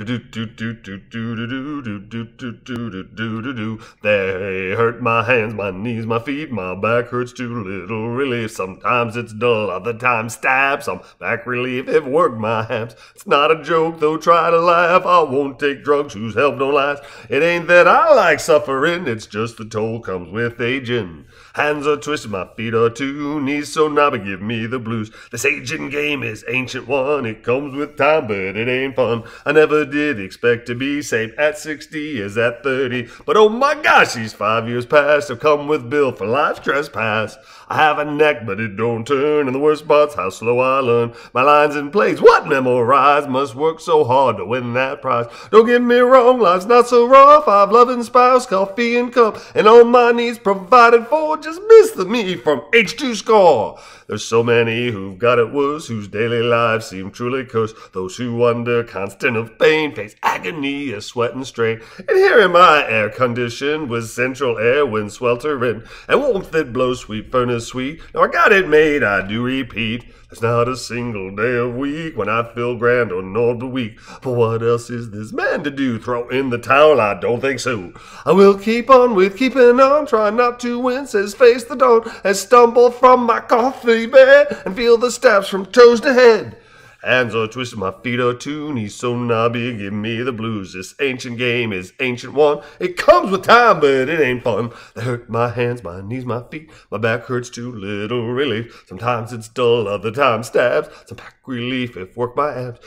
They hurt my hands, my knees, my feet, my back hurts too little relief. Sometimes it's dull, other times stab. Some back relief have worked my hams. It's not a joke, though try to laugh. I won't take drugs whose help don't last. It ain't that I like suffering, it's just the toll comes with aging. Hands are twisted, my feet are too, knees so knobby give me the blues. This aging game is ancient one, it comes with time, but it ain't fun. I never did expect to be same at 60 as at 30. But oh my gosh, these five years past have come with bill for life's trespass. I have a neck, but it don't turn, and the worst part's how slow I learn. My lines and plays, what memorize, must work so hard to win that prize. Don't get me wrong, life's not so rough. I've loving spouse, coffee and cup, and all my needs provided for. Just miss the me from H2 score. There's so many who've got it worse, whose daily lives seem truly cursed. Those who under constant of pain face agony of sweat and strain. And here in my air condition with central air wind sweltering and warmth that blows sweet furnace sweet. Now I got it made, I do repeat. There's not a single day of week when I feel grand or nor the weak. But what else is this man to do? Throw in the towel? I don't think so. I will keep on with keeping on, try not to wince as face the dawn, as stumble from my coffee bed and feel the stabs from toes to head. Hands are twisted, my feet are too, He's so knobby, give me the blues. This ancient game is ancient one. It comes with time, but it ain't fun. They hurt my hands, my knees, my feet. My back hurts too little relief. Sometimes it's dull, other times stabs. Some back relief if work my abs.